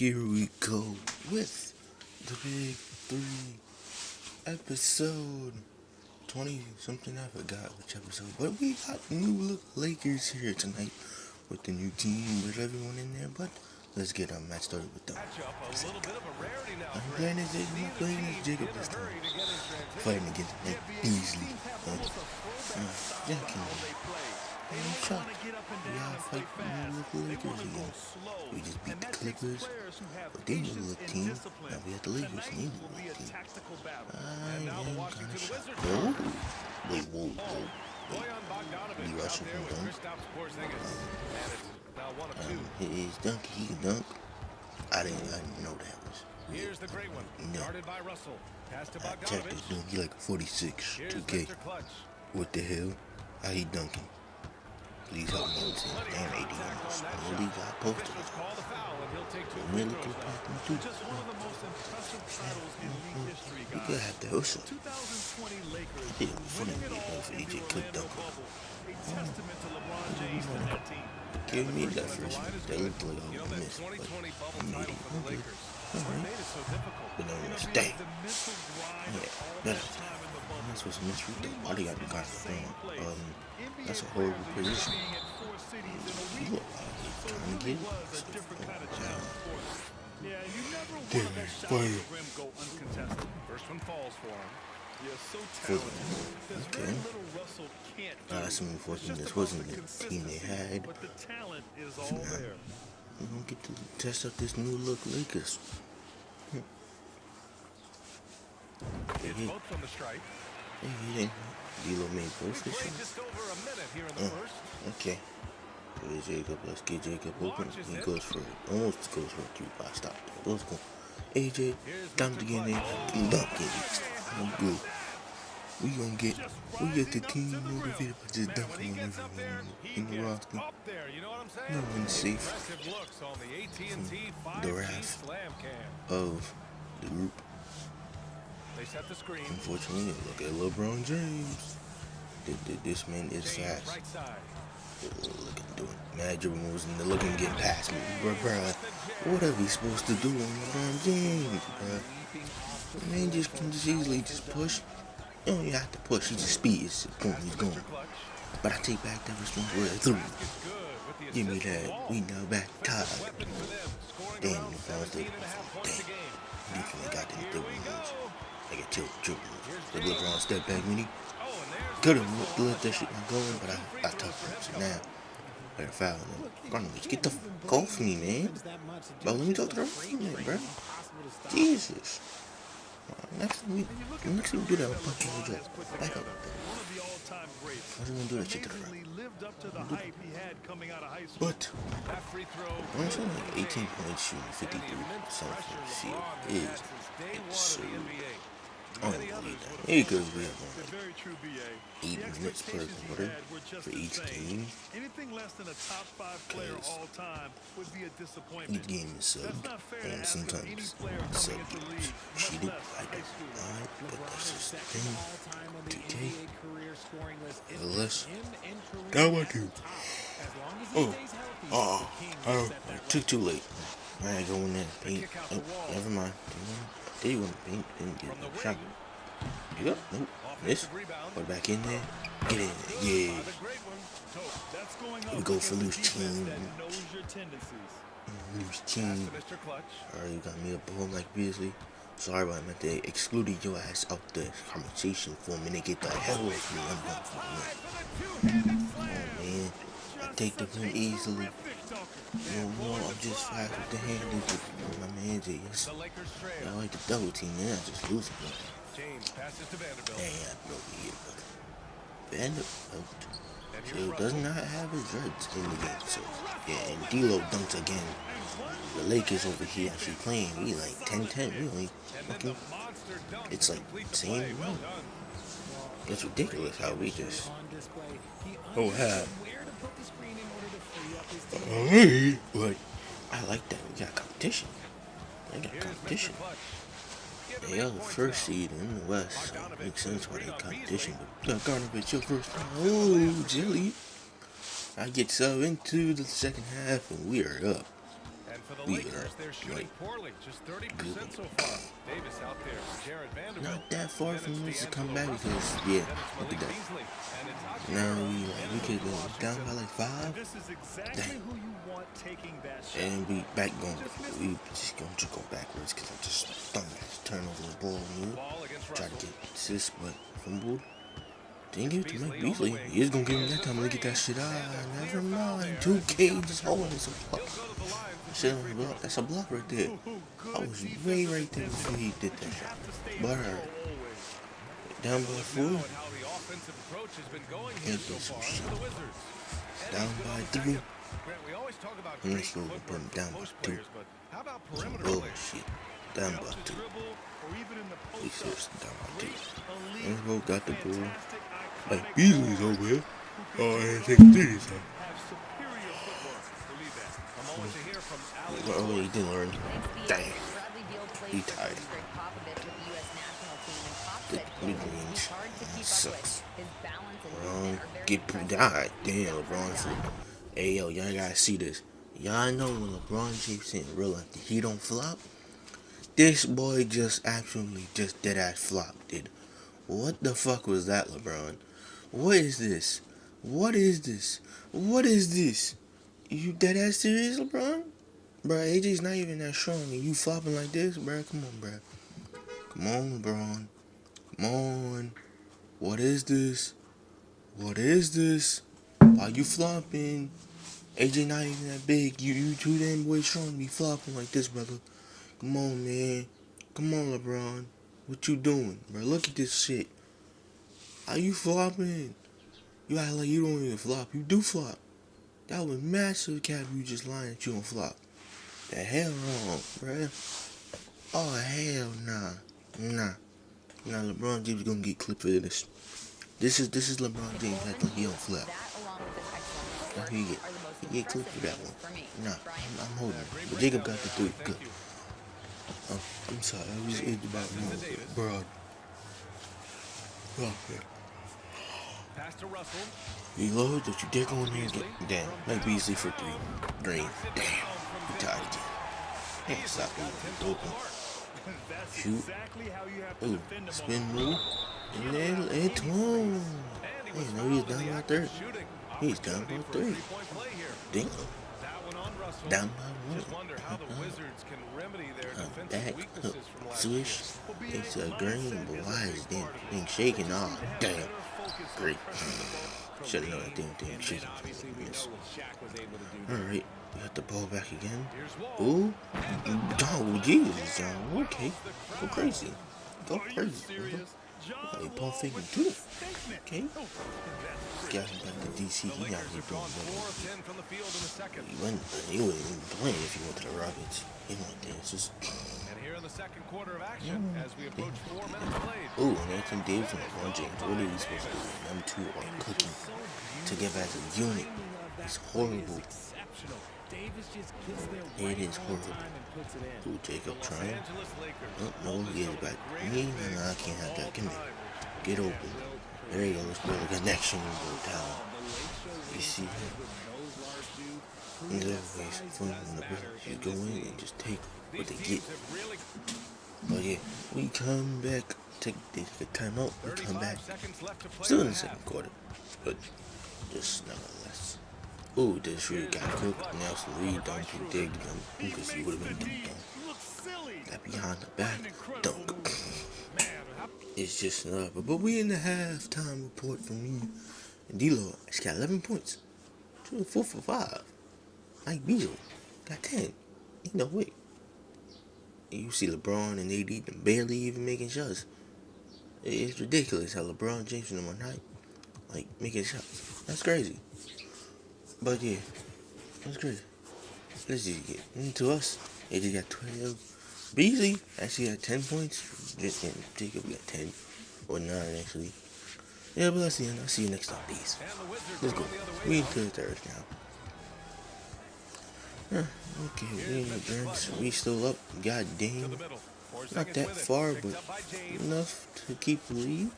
here we go with the big three episode. 20 something I forgot which episode but we got new look Lakers here tonight with the new team with everyone in there but let's get our match started with them I'm playing as I'm playing as Jacob this time. Fighting against Nick Beasley uh, uh, Jenkins I'm shocked. We all fight New Look Lakers again. We just beat the Clippers, but they New Look team. Now we have the Lakers New Look team. I am kind of shocked. Whoa. Wait, whoa, whoa. Wait. Lee Russell can dunk. Um, his dunk, he can dunk. I didn't, I didn't know that was. Here's the great one. No. Guarded by Russell. Pass to I checked this. He like 46, Here's 2K. What the hell? How he dunking? Please help me this. Damn, AD almost really got posted. Officials call the foul, and two Really good throws. pass too. Just one of the most impressive titles in league mm-hmm. history, We could have the. 2020 Lakers Yeah, funny winning it to all for AJ the Cook Orlando dunk. bubble. A testament to LeBron mm-hmm. James and that team. Give me that first one. That looked like You I that missed, but 2020 I made it. Okay. Alright. made it so difficult? But now You we know, must because stay. the mental grind Yeah, of better. that the I'm not supposed to miss free throw. Why they got me got the thing? Um, that's a horrible position. being in four cities in a You look like you're trying to get was it. different Yeah. challenge for them. Yeah, you never want Damn, that shot fire. at the rim go uncontested. First one falls for him. You're so talented. There's Okay. very little Russell can't do. Nah, that's unfortunate. This wasn't the the team they had. But the talent is So all now- there. We don't get to test out this new look Lakers. It's hey, both from the stripe. hey. D'Lo made both We this played shit. just over a minute here in the Mm. Okay. Here's Jacob. Let's get Jacob open. He goes for almost goes for a three five stop. Let's go. AJ, time to get in. Dunk it. I'm good. We gonna get we get the team motivated by just Man, when he dunking on everyone in the roster. up there. You know what I'm saying? No one's safe Impressive looks on the AT&T the 5G wrath. of the group. They set the screen. Unfortunately, look at LeBron James. Th- th- This man is James fast. right side. Look at doing mad dribble moves and they're looking getting past me. Bruh, bruh, what are we supposed to do on LeBron James, bruh? The man just can just easily just push. You don't even have to push. He just speeds. Boom, he's gone. But I take back that responsibility. Through. The Give me that. We now back tied. Weapon for them, scoring Damn, the fouls 17 did. and a half points a Damn. Definitely got them go. tilt dribble moves. Look step back there's Could have let that shit not going, but I, I toughed him. So now, better foul him. Garnovich, get the fuck off me, man. Bro, let me talk to the ref bro. Jesus. Next time we, next time we do that, punch the jaw. Back up. greats. He gonna do that shit to the school. But, throw like 18 points shooting 53% from the field is absurd. I don't believe that. Because we have It's like very true, BA. eight minutes per quarter had were just for each game. Anything less than a top five player 'Cause all time would be a Each game is That's subbed, not fair to and ask of any sometimes player sub coming into the games league, much cheated. less I don't school. mind, but that's just the thing. 2K. Unless Unless- oh, uh, that That one one too. too. Oh, oh, oh, took too late. I ain't going in paint. kick out the Oh, wall. never mind. They want to paint, didn't get a shot. Yep, nope. Rebound. Put back in there. Get in there. Yeah. the great one. Tote, that's going We go for loose team. that knows your tendencies. Mm, loose team. Alright, you got me up home like Beasley. Sorry about that. They excluded your ass out the conversation for a minute. Get the hell away from me. I'm done for the win. On, oh, man. I take the win easily. No more. I'm just fast with the hand. My man J. Yes. The Lakers. I like the double team, man. I just losing. James passes to Vanderbilt. Damn, no. Vanderbilt. And So here's does not have his dreads in the game. So yeah, and D'Lo dunks again. The Lakers over here actually playing. We like 10-10. We only fucking. the monster dunk It's like same. Well It's ridiculous how we just. Oh, Oh, have. Hey, but I like that. We got competition. They got competition. They are the first seed in the West, so it makes sense why they competition. But uh, Garnovich, your first time. Oh, Jelly. I get so into the second half, and we are up. And for the Lakers, they're shooting poorly, just 30% so far. Davis out there, Jarred Vanderbilt. not that far from us to come back Russell. because yeah, look at that. Beasley, and it's Hakeem Now we like we could go down by like five This is exactly Dang. who you want taking that shot. and we back going. We just gonna go backwards because I'm just dumbass turn over the ball. Ball Try to get assist but fumbled. Didn't give it to Mike Beasley. He is gonna give him that time to get that shit. Ah, never mind. 2K just holding us a block. Shit on the block. That's a block right there. I was way right there before he did that shot. But alright. Down by four. Now the offensive approach has been going here Can't so do some shit. for the Wizards. And Down by three. second. Grant, we always talk about And great let's go footwork put him down by two. players, but how about perimeter Oh players? shit. Down by two. We seriously down by two. And both got the ball. Like Beasley's over here. Oh, I ain't taking three Alex Oh, he didn't learn. Dang. He tied. he mid-range sucks. LeBron get died. Damn, LeBron Hey yo, y'all gotta see this. Y'all know when LeBron James in real life, he don't flop. This boy just absolutely just dead ass flopped, dude. What the fuck was that, LeBron? What is this? What is this? What is this? You dead ass serious, LeBron? Bruh, AJ's not even that strong, and you flopping like this, bro. Come on, bro. Come on, LeBron. Come on. What is this? What is this? Why you flopping? AJ not even that big. You you too damn boy strong to be flopping like this, brother. Come on, man. Come on, LeBron. What you doing, bro? Look at this shit. How you flopping? You act like you don't even flop. You do flop. That was massive cap. You just lying that you don't flop. The hell wrong, bruh. Oh hell nah, nah. Nah, LeBron James gonna get clipped for this. This is this is LeBron James acting like he don't flop. That, along with his excellent Now he get he get clipped for that one. things for me. Nah, I'm, I'm holding. But Jacob got the three. Good. Oh, I'm sorry. I was edged about more, bro. Yeah. Pass to Russell. You Lord, that you dare go in there and get damn. Mike Beasley for three. Green. Damn. Tied again. Hey, stop. Open. Shoot. Ooh, spin move. And then it's home. Hey, now he's down by third. He's down by three. Three-point play here. Damn. That one on Russell. Down by one. wonder how the Wizards can remedy their Uh, back up. Swish. It's a green, but why is damn thing shaking? Ah, damn. Great. Should have known that thing shaking. Yes. Alright, we got the ball back again. Ooh. Oh, Jesus, John. Okay. Go crazy. Go crazy. Hey, Paul faking too. Okay. Got him back to DC. He out here doing Four what of ten from the field in the second. he went. He wouldn't even play if he went to the Rockets. He went there. It's just. Second quarter of action, as we approach four minutes played. Ooh, and Anthony Davis and LeBron James. What are these supposed to do? Them two are cooking together as a unit. It's horrible. Davis just gets there It is on horrible. time and puts it in. Ooh, Jacob trying. Oh, no, he is back. Me, no, no, I can't have that. Come here. Get open. There you go. Let's build a connection and go down. You see they literally explain on the way. You go in and just take what they get. But yeah, we come back, take the time out, we come back. Still in the second quarter, but just nonetheless. Ooh, this shooter got cooked, and Nelson Reed don't you dig him because he would have been dunked on. That behind the back dunk. it's just another. but, but we in the halftime report from me. And D-Lord, she got 11 points. 4 for 5. I will. Goddamn. Ain't no way. You see LeBron and AD and barely even making shots. It's ridiculous how LeBron James and them are not like making shots. That's crazy. But yeah, that's crazy. Let's just get into us. AD got 12. Beasley actually got 10 points. Just and Jacob got 10 or 9 actually. Yeah, but that's the end. I'll see you next time. Peace. Let's go. We into the third now. Huh, okay, we in the. We still up. God damn. the Not that far, but up by James. enough to keep the lead.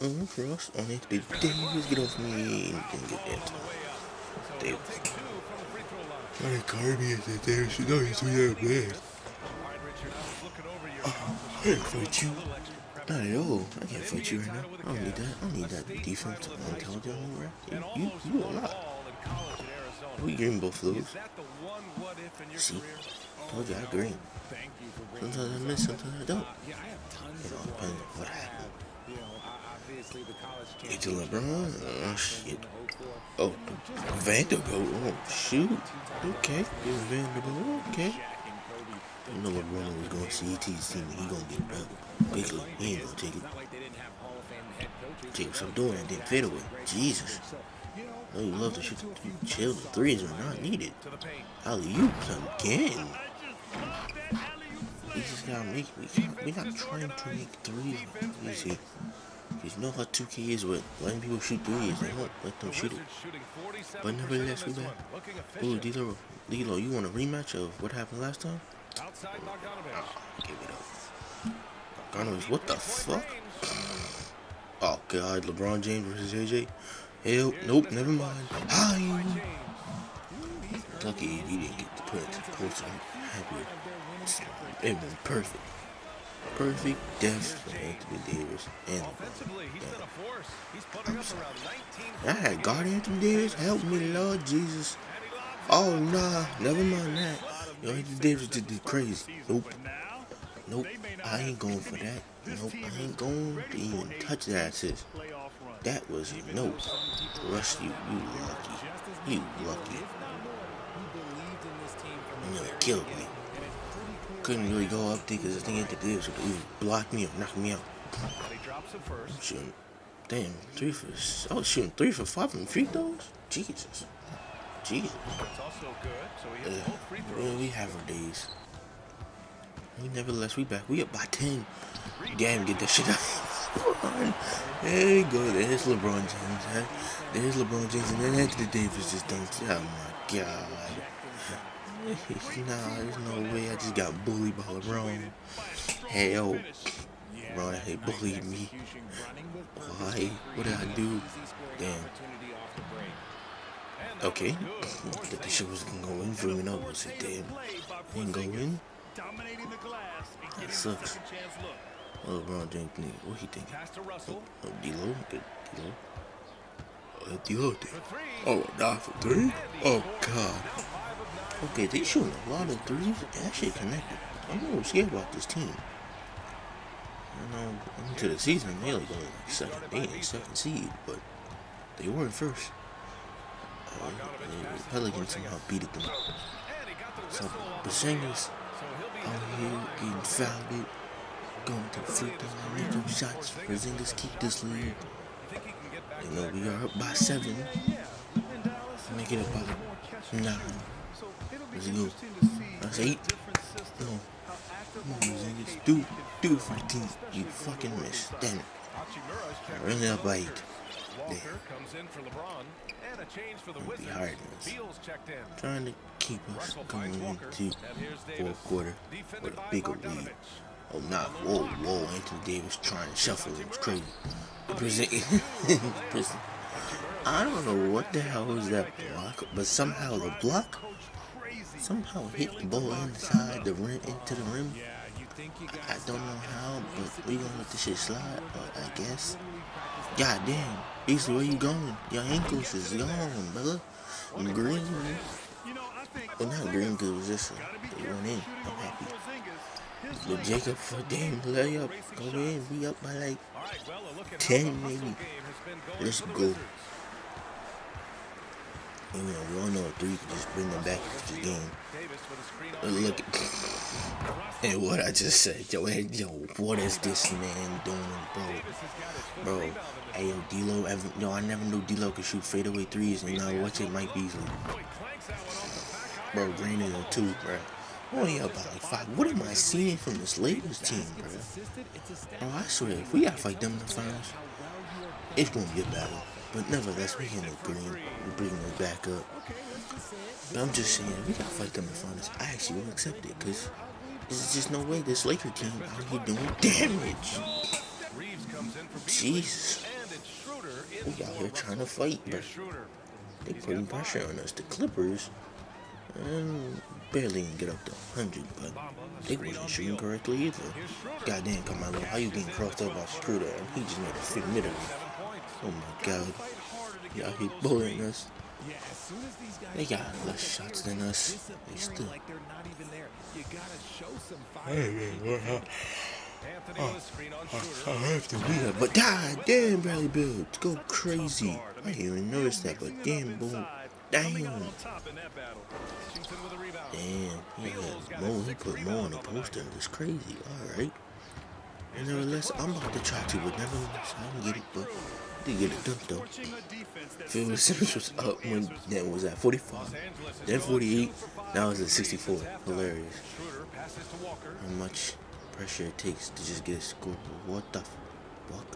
Uh, cross on it. Davis, get off me. Didn't get that On time. the way up. So Davis. he'll take two from the free throw line. What a Kirby is it there? She know he's doing that bad. Right, I was looking over your I can't fight you. Not at all. I can't fight you right now. I don't need that. I don't need that defense intelligence over and You, you, you a lot. all in college at Arizona. We getting both of those. That the one what if in your See? career? Told oh, you I agree. Thank you for Sometimes I miss, sometimes I don't. Uh, yeah, I have tons You know, depends on what happened. have, You know, obviously the college Get to LeBron? Oh, shit. in the 04. Oh, Vanderbilt. Oh, shoot. Okay. Give Vanderbilt. Okay. Shaq and Kobe. You know LeBron was going to see ET's team and he gonna get it up. Quickly. He ain't gonna take it. Not like they didn't have Hall of Fame head coaches. Jacob, stop doing that damn fadeaway. Jesus. So, you know, Oh, you love to shoot. You chill. The threes are not needed. To the paint. Alley oops again. We just gotta make. We can't, we're not trying to make threes easy. Because you know how 2K is with letting people shoot threes. They won't let them shoot it. Wizards shooting 47% But nevertheless, we back. Ooh. D'Lo, D'Lo, you want a rematch of what happened last time? Outside Bogdanovich. Ah, give it up. Bogdanovich, what the fuck? Oh God, LeBron James versus AJ. Hell, nope, never mind. Hi. Lucky he didn't get to put it to the post. I'm happy. It been perfect. Perfect death for Anthony Davis and LeBron. Offensively, he's a force. He's putting up around 19 I had guard Anthony Davis. Help me, Lord Jesus. and Oh nah, never mind that. Yo, Anthony Davis just did crazy. Nope, nope. I ain't going for that. Nope, I ain't going to even touch that assist. That was a nope. Russ, you, you lucky. You lucky. You nearly killed me. Couldn't really go up there because I think Anthony Davis would either block me or knock me out. He first. Shooting, damn, three for, I was shooting three for five from free throws? Jesus. Jesus. So Uh, well, we have our days. We nevertheless, we back. We up by 10. Damn, get that shit out. LeBron. There you go. There's LeBron James. Huh? There's LeBron James. And then Anthony Davis just dunked. Oh my God. nah, there's no way. I just got bullied by LeBron. Hell. LeBron, he bullied me. Why? What did I do? Damn. Okay. That the shit was gonna go in for me. No, I said, damn. Didn't go in. A sucks. Second chance look. Oh, LeBron James, nigga, what he thinking? Pass to Russell. Oh, D-Lo? D-Lo? Oh, D-Lo did. For three. Oh, not for three? Oh, God. Okay, they shooting a lot of threes. That shit connected. I'm a little scared about this team. You know, into the season, they like only like second, they ain't second seed, but they were first. Uh, the Pelicans somehow beat them. And he got the So, whistle the Porzingis So he'll be out here getting fouled, going to free throw line, make shots. Porzingis keep this lead. You know, we are up by seven. Make it up by and nine. Let's go. That's eight. No. Come on, Porzingis. Do, do it for the team. You fucking missed. Damn it. Checked in up by eight. Damn. And It'll be hard. Trying to keep us going into And fourth quarter with a bigger lead. Oh, nah. Whoa, whoa. Anthony Davis trying to shuffle. It was crazy. Porzingis. I don't know what the hell was that block, but somehow the block somehow hit the ball inside the rim, into the rim. I don't know how, but we gonna let this shit slide, I guess. God damn. Beasley, where you going? Your ankles is gone, brother. I'm green. Well, not green because it was just a, it went in. I'm happy. Look, Jacob for damn layup. Go in. We up by like All right, well, a look at 10 how the hustle maybe. Let's go. Wizards. You know, we all know a three can just bring them back to the game. Look and what I just said, yo, hey, yo, what is this man doing, bro? Bro, hey, yo, D'Lo, yo, I never knew D'Lo could shoot fadeaway threes, and now watch it, Mike Beasley. Bro. Green is a two, bro. Up by like five. What am I seeing from this Lakers team, bro? Oh, I swear, if we gotta fight them in the finals, it's gonna be a battle. But nevertheless, we can agree. We bring them back up. But I'm just saying, we gotta fight them in the finals, I actually won't accept it, cause there's just no way this Laker team out here doing damage. Jesus, we out here trying to fight, bro. Here's Schroeder. They putting pressure on us. The Clippers, and barely didn't get up to 100, but they wasn't shooting correctly either. Goddamn, Carmelo, how you getting crossed up by Schroeder and he just made a free middle. Oh my god. Y'all keep bullying us. They got less shots than us. They still. even on Schroeder. I have to do that, but god damn, Bradley Beal, go crazy. I didn't even notice that, but damn, boom, damn. on top in that battle. Washington with a rebound. Damn, he had more, he put more on the poster. It's crazy. Alright. And nevertheless, I'm about to try to, but nevertheless, I didn't get it, but I did get it done though. Phil Simmons was up when that was at 45, then 48, now it's at 64. Hilarious. Schroeder passes to Walker. How much pressure it takes to just get a score. What the fuck?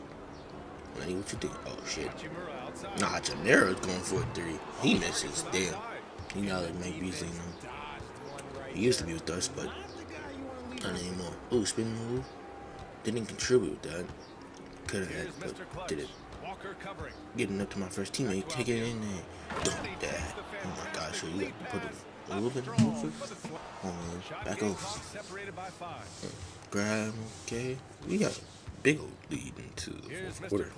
Lenny, what you think? Oh shit. Nah, Janera's going for a three. He misses. Damn. He not like Mike Beasley now. He used to be with us, but not anymore. Ooh, spin move. Didn't contribute with that. Could have but did it. Getting up to my first teammate, take it in there. Dunk that. Oh my gosh, so you got to put a little bit of movement. Oh man, back five. Grab, okay. We got a big old lead into the fourth quarter.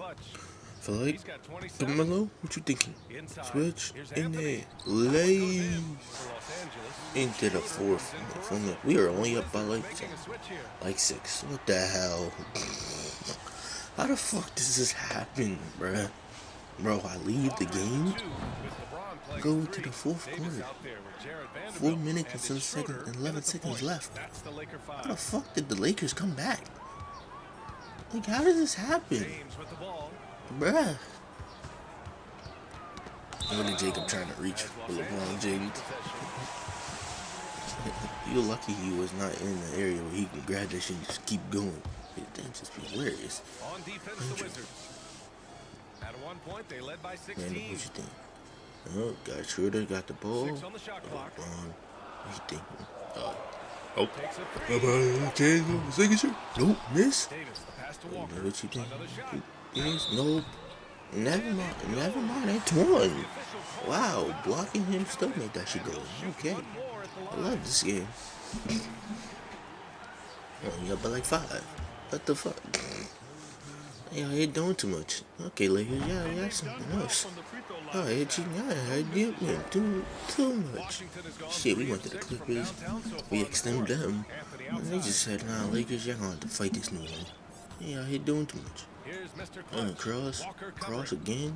Feel like He's got 27. Carmelo, what you thinking? Switch in there, lay in for Los Angeles. into the fourth. From the, we are only up by like Making a switch here. like six. What the hell? How the fuck does this happen, bruh? Bro, I leave the game. Two, with LeBron playing Go to the fourth quarter. out there with Jared Four minutes and it's seconds and 11 seconds left. That's the Laker How the fuck did the Lakers come back? Like, how did this happen, James with bruh? Look at Jacob trying to reach for LeBron James. You're lucky he was not in the area where he can grab that shit and just keep going. That'd just be hilarious. On defense, the Wizards. At one point, they led by Man, what you think? Oh, got Schroeder, got the ball. Six on the shot clock. LeBron, what you think? Uh, oh, Takes a three. okay, no, signature. Nope, miss. Davis, the pass to Hey, Walker. man, what you think? Another shot. Yes, nope. Never mind, never mind, that's one. Wow, blocking him still made that shit go. Okay, I love this game. Only up by like five. What the fuck? Yeah, ain't doing too much. Okay, Lakers, yeah, we got something else. Oh, it's yeah, I did win too too much. Shit, we went to the Clippers. We extended them. And they just said, nah, Lakers, y'all gonna have to fight this new one. Yeah, he doing too much. Here's Mr. Clutch. cross, cross again.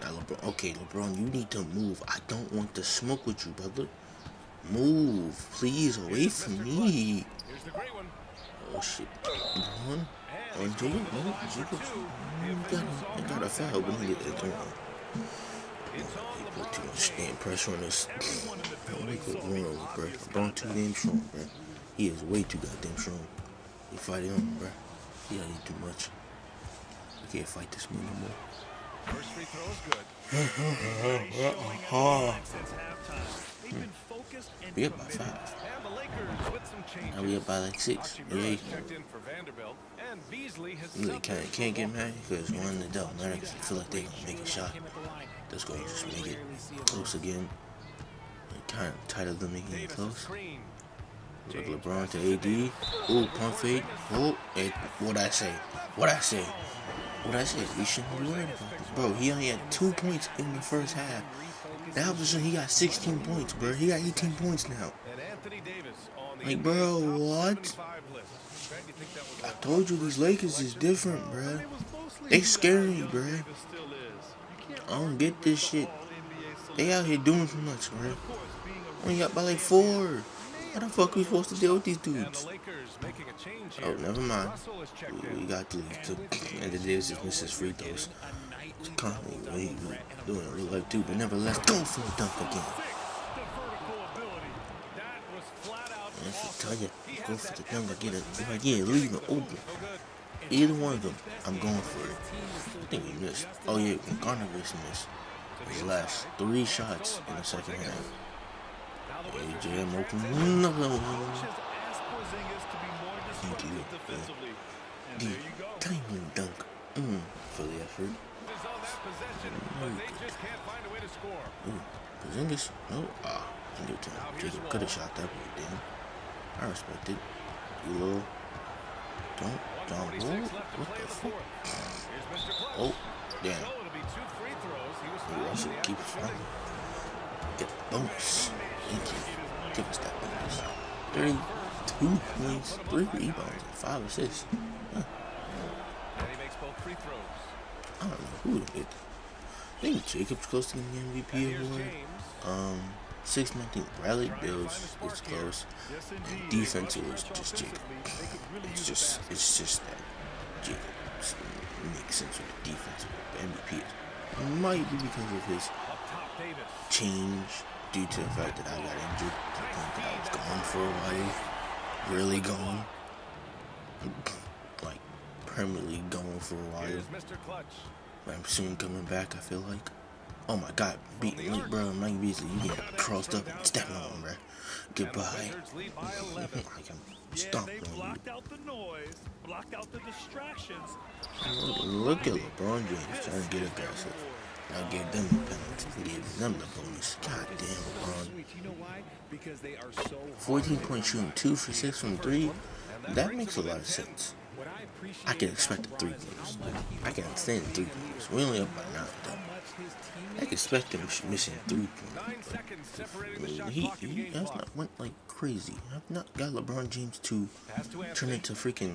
Now, LeBron. Okay, LeBron, you need to move. I don't want to smoke with you, brother. Move, please, away Here's from Mr. me. Here's the great one. Oh shit, LeBron. Oh, Jacob, he's no, oh, line for Jacob. got, got a foul, but he get that throw. It's on He put too much damn James. pressure on us. Everyone in the Oh, building look saw at the LeBron, bro. LeBron too damn strong, bro. He is way too goddamn strong. He fighting him, bro. He gotta too much. I can't fight this man no more. First free throw is good. He's showing Oh. out since halftime. They've been focused and We up by five. And the Lakers with some changes. Now we up by like six. Hachimura Yay. has checked in for Vanderbilt, and Beasley has Really subbed can't, can't get mad because one, it don't I feel like they're gonna make a shot. Let's go just make it close again. Kind of tired of them making it close. Like LeBron to AD. Ooh, pump fake. Oh, hey, what I say? What I say? What I say? We shouldn't be worried about this. Bro, he only had two points in the first half. That was he got 16 points, bro. He got 18 points now. Like, bro, what? 75 list. Greg, you think that was I told you these Lakers is different, bro. They scare me, bro. I don't get this shit. They out here doing too much, bro. Of Only got by like four. How the fuck are we supposed to deal with these dudes? Lakers making a change Oh, never mind. Russell is checked We, we got to too. And the Davis just misses free throws. It's constantly what he doing in real life too, but nevertheless, go for a dunk again. six. The vertical ability. That was flat out And if I awesome. tell you, go for the dunk again. If I get leave it open, either one of them, I'm going for it. I think we missed. Oh yeah, Garner missed miss. His last three shots in the second half. Now the Wizards AJ, open. in. No. Coach has asked Porzingis to be more Thank you. The there you go. diamond dunk. Mm, for the effort. is on that possession, but they just can't find a way to score. Ooh, Porzingis. No. Ah. Can give it to him. Jacob could have shot that, but didn't. I respect it. You little. Don't. 126 What the fuck? fourth. Here's Mr. Clutch. Oh, damn. So it'll be two free throws. He was Maybe I Get the bonus. Thank you. Give us that bonus. 32 points, 3 rebounds, and 5 assists. Huh. He makes both free throws. I don't know who it. I think Jacob's close to getting the MVP award. Um, six man, I think Bradley to Bills find a spark is close. And indeed. defense They it was just Jacob. offensively. They could really It's just, it's just that Jacob makes sense with the defense. But MVP is might be because of his Up top, Davis. Change due to the fact that I got injured. I think I was gone for a while, really gone, like permanently gone for a while. Mr. Clutch. But I'm soon coming back. I feel like. Oh my God, beat me, bro. Mike Beasley, you get crossed up and stepping on, bro. Goodbye. the Wizards lead by 11. like I'm stomping on blocked out the noise, blocked out the distractions. you. Look at LeBron James trying to get aggressive. I gave them the penalty. Gave them the bonus. God damn, LeBron. Sweet. You know why? Because they are so 14 hard. point shooting, 2 for 6 from 3. That makes a lot of sense. I can expect a 3 LeBron pointers. how much he I can to 3 be pointers. We only up by 9 How though. I teammates expect him missing 3 Nine points. seconds separating He, he, clock and he game has not went like crazy. I've not got LeBron James to turn into freaking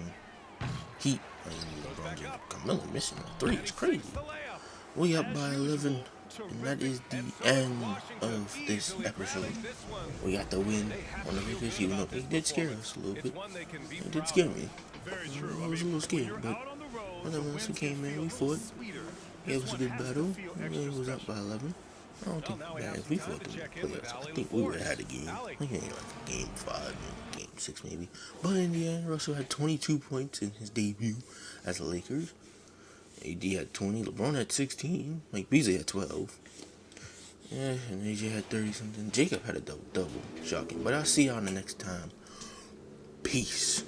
Heat. I mean, LeBron James, Carmelo missing a 3. It's crazy. The. We up by 11, and that is the end of this episode. We got the win on the Lakers, even though it did scare us a little bit. It did scare me. I was a little scared, but the the once we came in, we fought. It was a good battle. it was up by 11. I don't think now we man, if we fought with playoffs, I think we would have had a game. Like, maybe like game five, game six, maybe. But in the end, Russell had 22 points in his debut as a Lakers. AD had 20, LeBron had 16, Mike Beasley had 12. Yeah, and AJ had 30 something. Jacob had a double double. Shocking. But I'll see y'all the next time. Peace.